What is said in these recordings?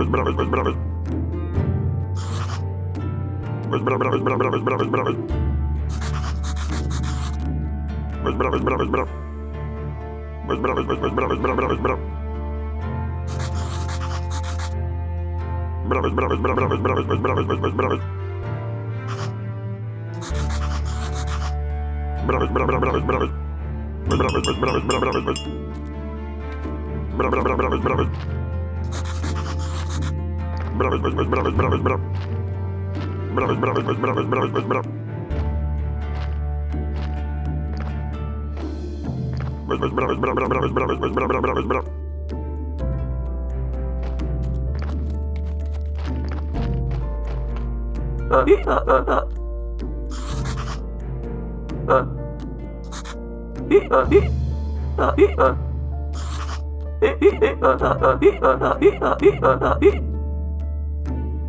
Bravis, bravis, bravis, bravis. Bravis, bravis, bravis. Uh, uh, uh, uh.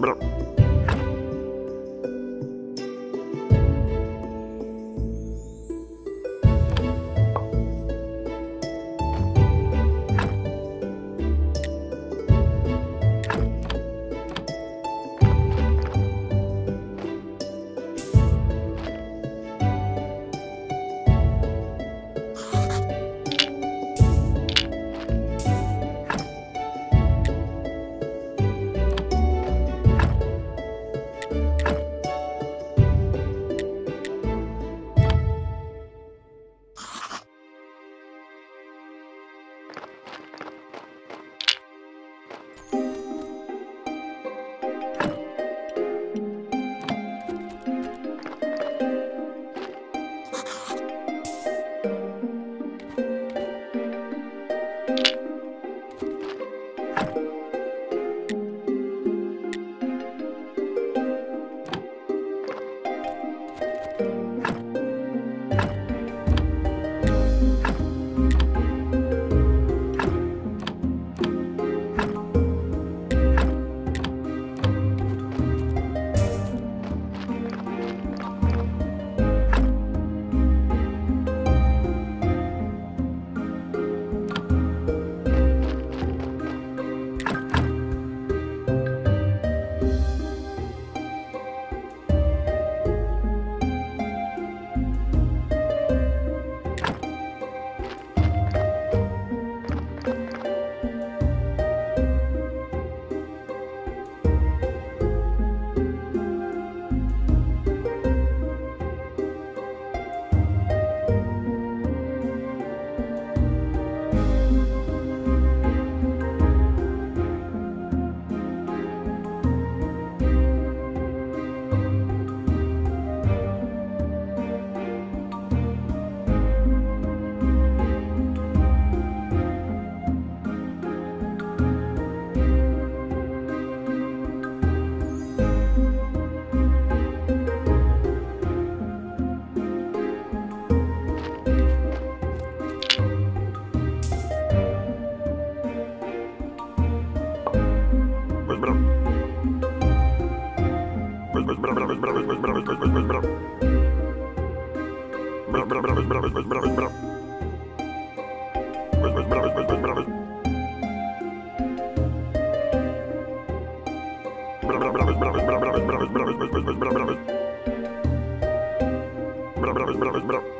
Blah. Bra, bra, bra, bra.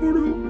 No.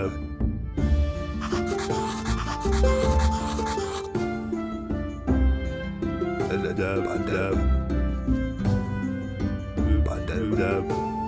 uh, and, uh, and, uh, and, uh, and, uh,